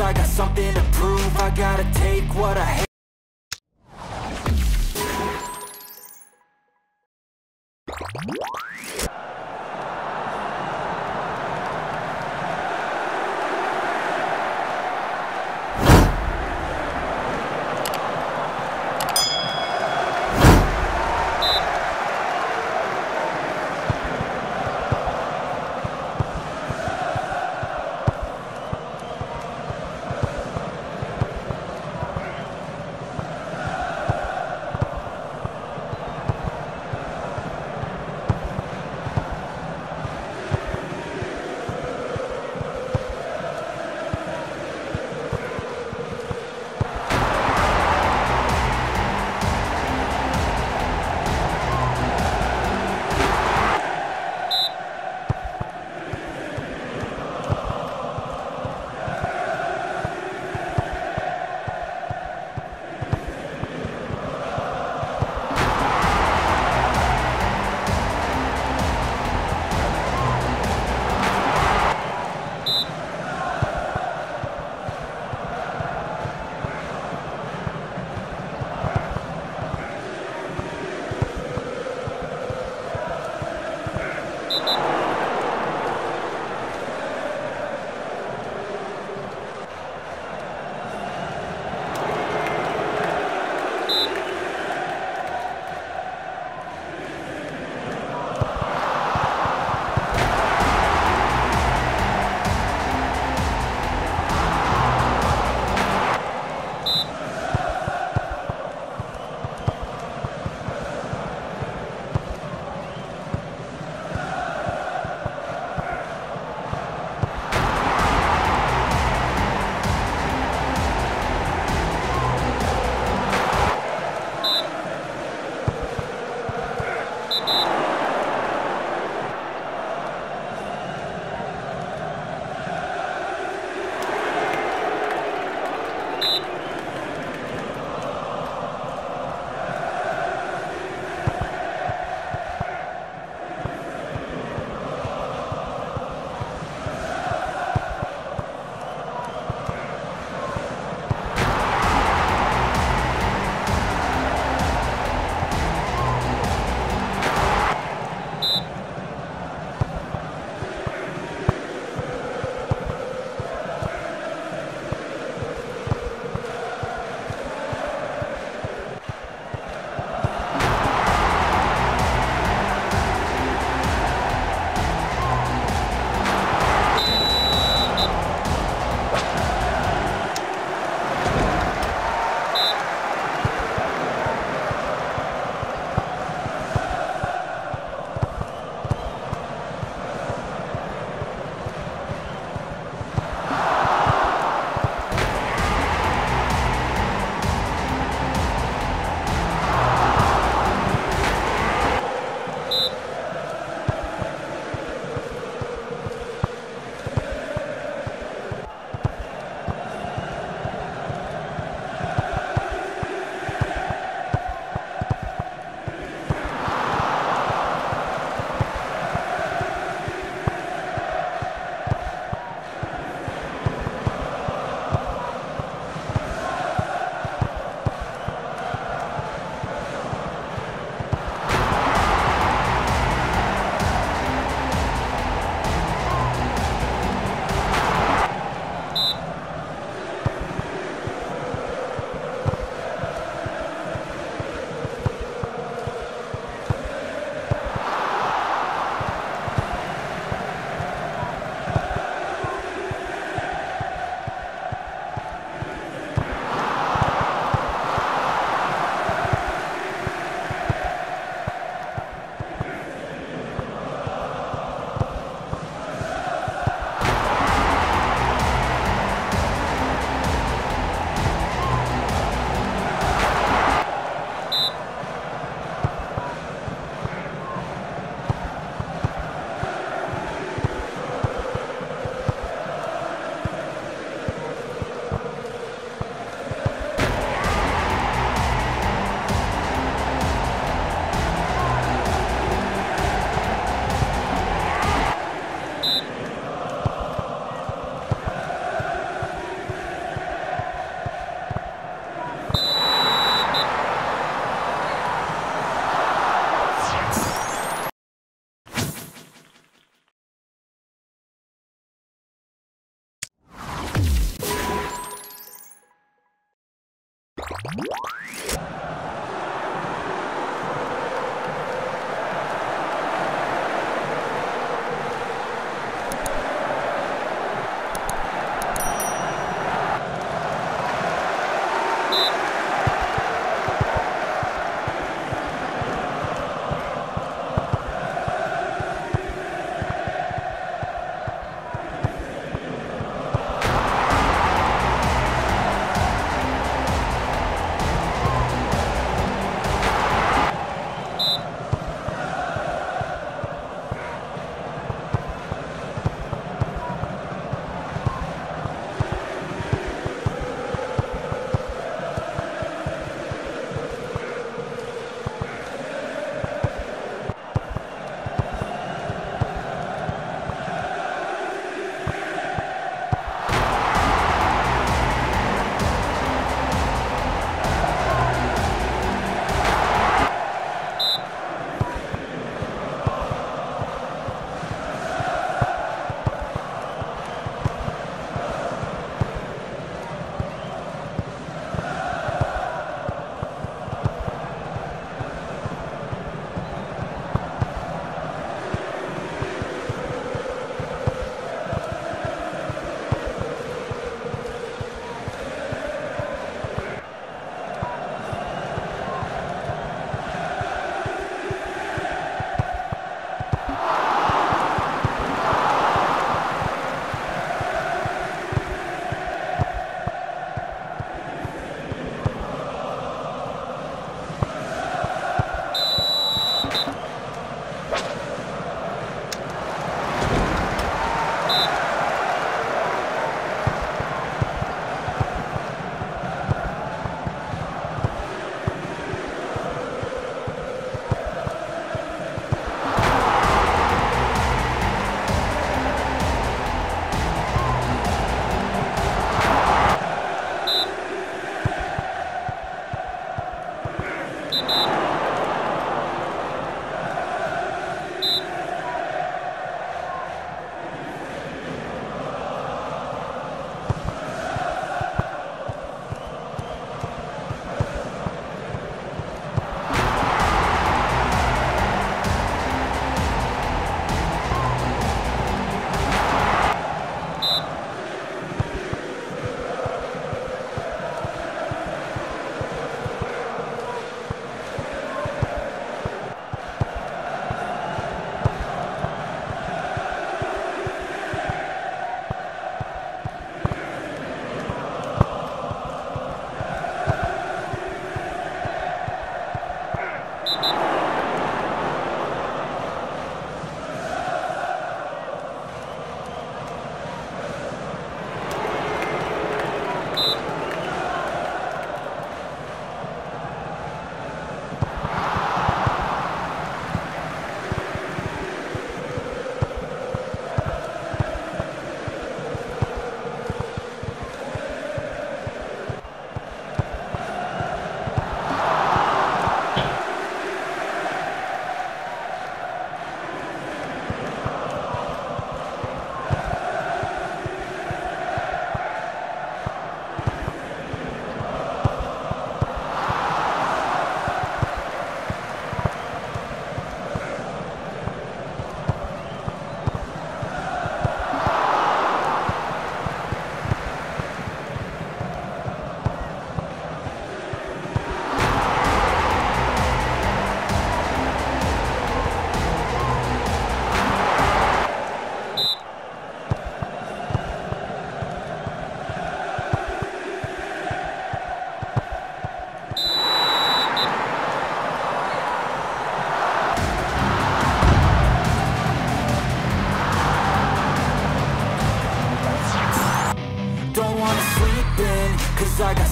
I got something to prove. I gotta take what I hate